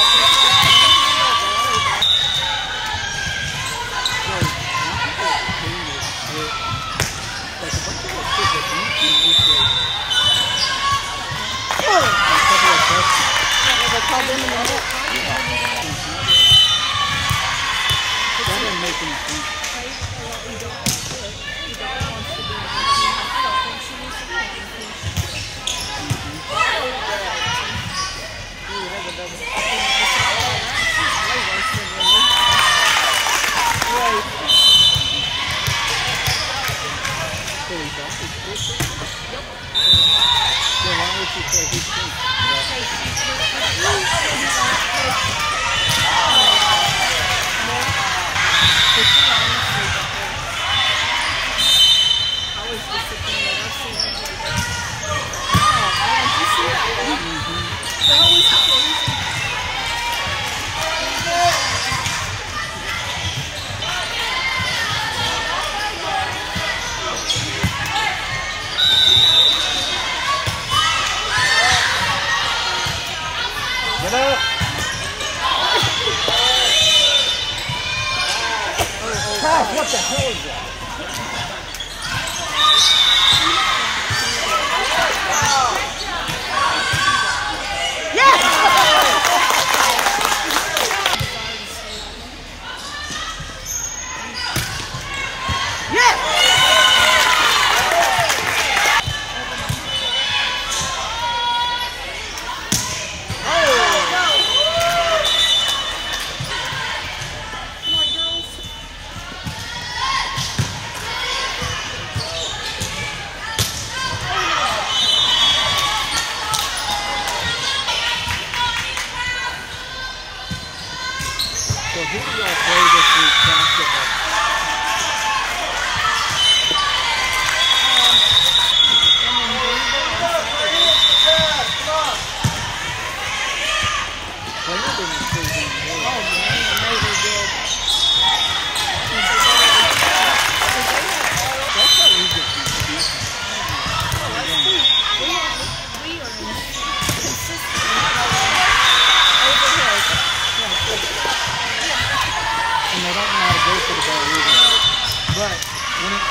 Yeah. Get up. What the hell is that?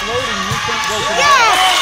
floating, you can't go to the yes!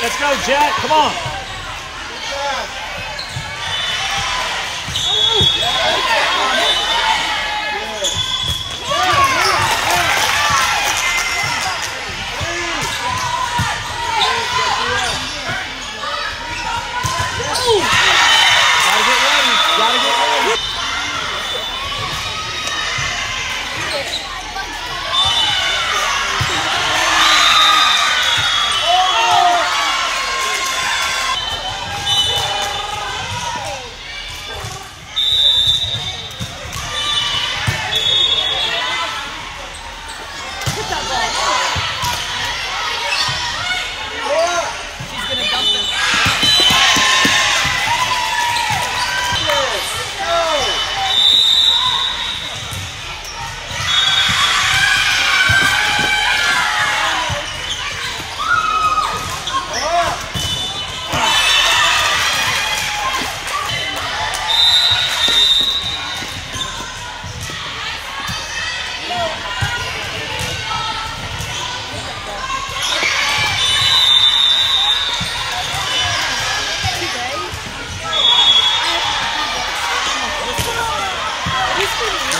Let's go, Jet. Come on.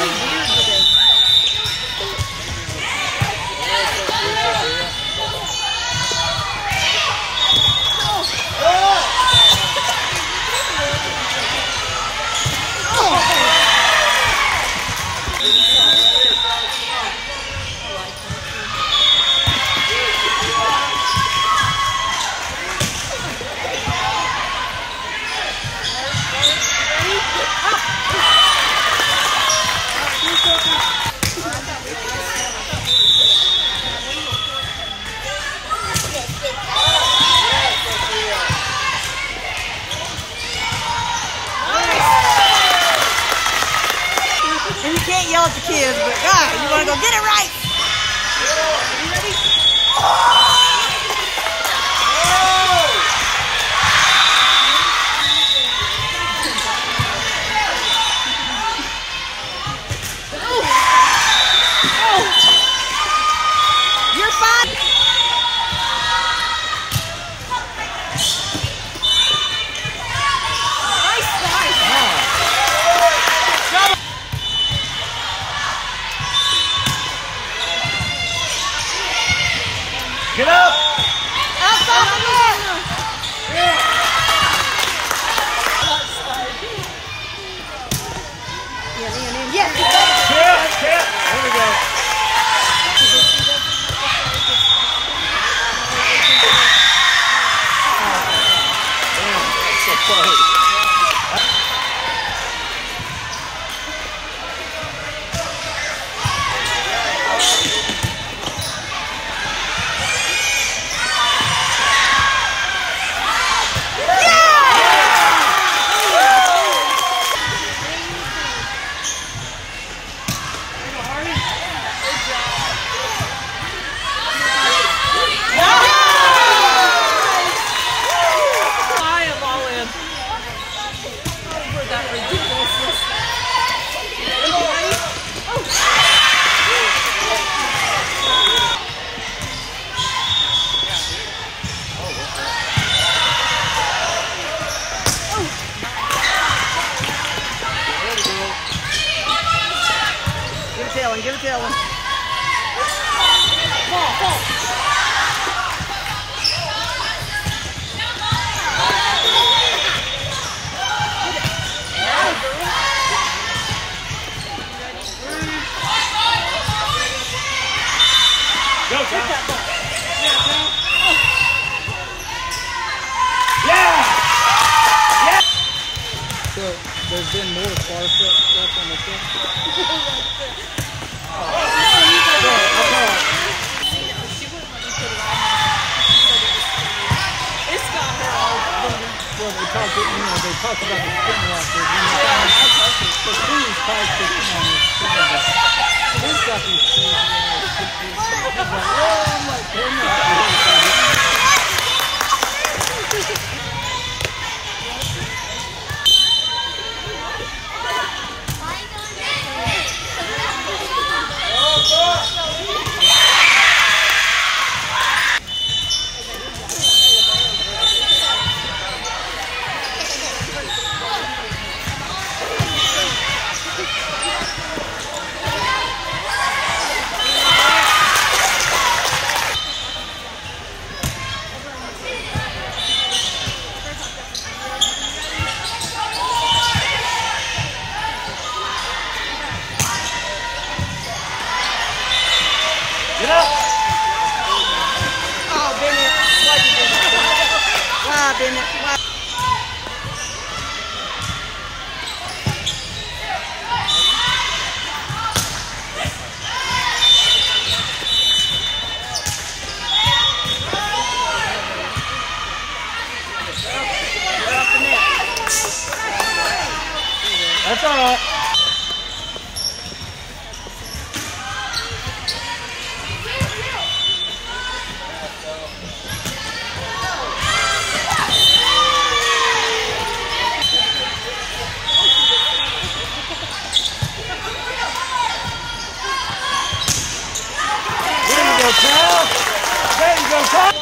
Oh, yeah. love the kids, but God, you want to go get it right. Damn, go, Cal. There you go, Cal.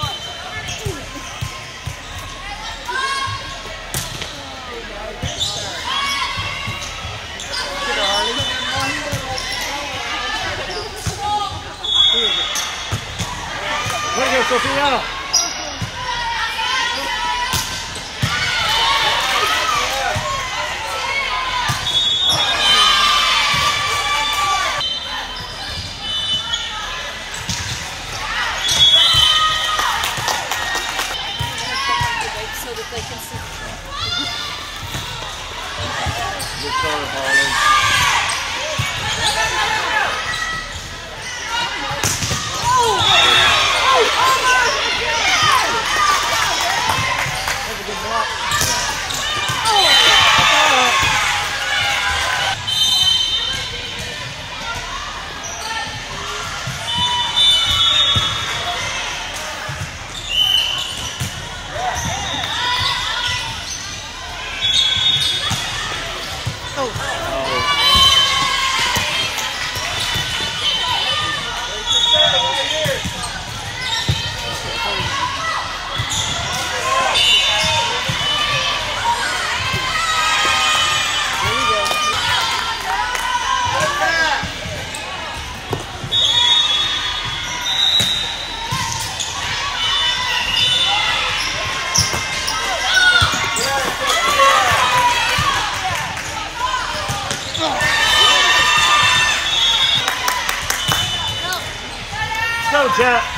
Sophia. Go,